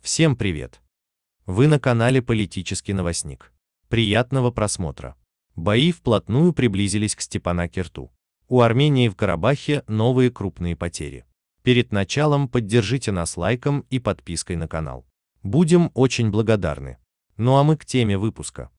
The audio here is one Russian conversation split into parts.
Всем привет! Вы на канале Политический новостник. Приятного просмотра. Бои вплотную приблизились к Степанакерту. У Армении в Карабахе новые крупные потери. Перед началом поддержите нас лайком и подпиской на канал. Будем очень благодарны. Ну а мы к теме выпуска.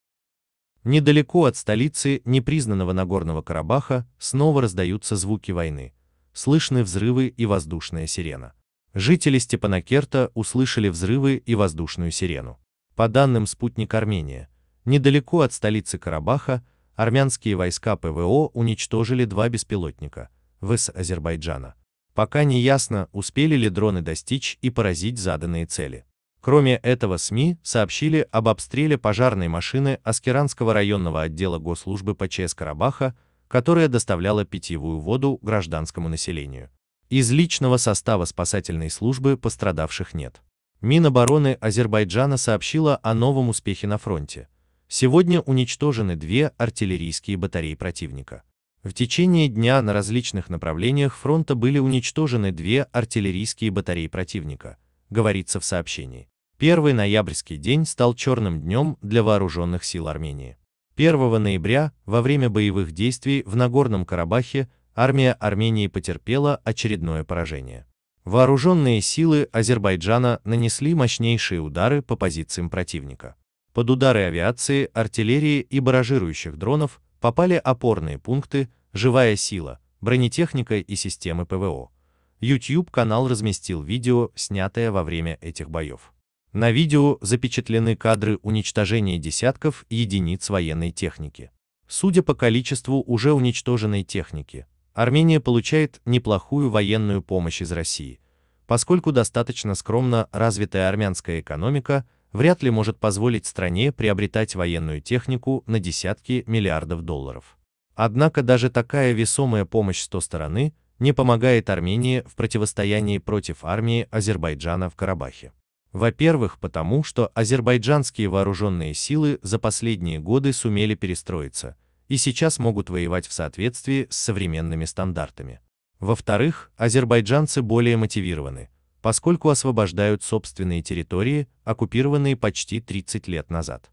Недалеко от столицы непризнанного Нагорного Карабаха снова раздаются звуки войны. Слышны взрывы и воздушная сирена. Жители Степанакерта услышали взрывы и воздушную сирену. По данным спутник Армения, недалеко от столицы Карабаха армянские войска ПВО уничтожили два беспилотника ВС Азербайджана. Пока не ясно, успели ли дроны достичь и поразить заданные цели. Кроме этого СМИ сообщили об обстреле пожарной машины Аскеранского районного отдела госслужбы ПЧС Карабаха, которая доставляла питьевую воду гражданскому населению. Из личного состава спасательной службы пострадавших нет. Минобороны Азербайджана сообщила о новом успехе на фронте. Сегодня уничтожены две артиллерийские батареи противника. В течение дня на различных направлениях фронта были уничтожены две артиллерийские батареи противника, говорится в сообщении. Первый ноябрьский день стал черным днем для вооруженных сил Армении. 1 ноября, во время боевых действий в Нагорном Карабахе, армия Армении потерпела очередное поражение. Вооруженные силы Азербайджана нанесли мощнейшие удары по позициям противника. Под удары авиации, артиллерии и баражирующих дронов попали опорные пункты, живая сила, бронетехника и системы ПВО. YouTube-канал разместил видео, снятое во время этих боев. На видео запечатлены кадры уничтожения десятков единиц военной техники. Судя по количеству уже уничтоженной техники, Армения получает неплохую военную помощь из России, поскольку достаточно скромно развитая армянская экономика вряд ли может позволить стране приобретать военную технику на десятки миллиардов долларов. Однако даже такая весомая помощь с той стороны не помогает Армении в противостоянии против армии Азербайджана в Карабахе. Во-первых, потому что азербайджанские вооруженные силы за последние годы сумели перестроиться – и сейчас могут воевать в соответствии с современными стандартами. Во-вторых, азербайджанцы более мотивированы, поскольку освобождают собственные территории, оккупированные почти 30 лет назад.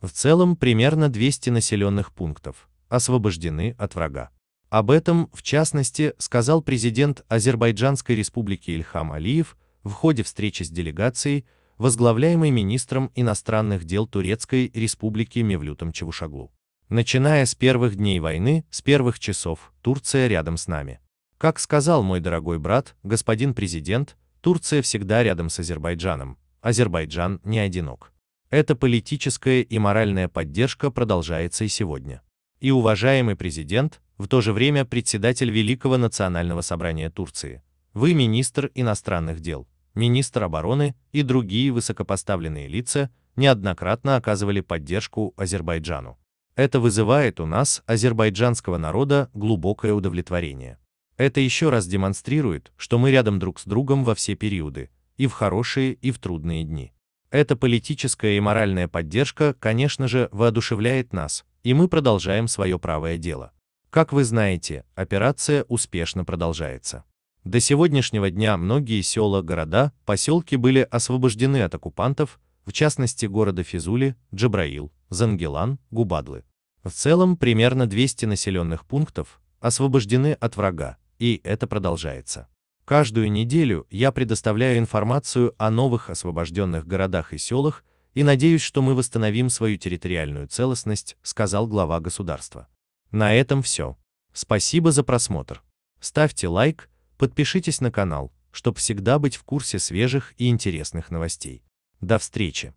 В целом примерно 200 населенных пунктов освобождены от врага. Об этом, в частности, сказал президент Азербайджанской республики Ильхам Алиев в ходе встречи с делегацией, возглавляемой министром иностранных дел Турецкой республики Мевлютом Чавушаглу. Начиная с первых дней войны, с первых часов, Турция рядом с нами. Как сказал мой дорогой брат, господин президент, Турция всегда рядом с Азербайджаном. Азербайджан не одинок. Эта политическая и моральная поддержка продолжается и сегодня. И уважаемый президент, в то же время председатель Великого национального собрания Турции, вы министр иностранных дел, министр обороны и другие высокопоставленные лица неоднократно оказывали поддержку Азербайджану. Это вызывает у нас, азербайджанского народа, глубокое удовлетворение. Это еще раз демонстрирует, что мы рядом друг с другом во все периоды, и в хорошие, и в трудные дни. Эта политическая и моральная поддержка, конечно же, воодушевляет нас, и мы продолжаем свое правое дело. Как вы знаете, операция успешно продолжается. До сегодняшнего дня многие села, города, поселки были освобождены от оккупантов, в частности города Физули, Джабраил, Зангелан, Губадлы. В целом примерно 200 населенных пунктов освобождены от врага, и это продолжается. Каждую неделю я предоставляю информацию о новых освобожденных городах и селах и надеюсь, что мы восстановим свою территориальную целостность, сказал глава государства. На этом все. Спасибо за просмотр. Ставьте лайк, подпишитесь на канал, чтобы всегда быть в курсе свежих и интересных новостей. До встречи!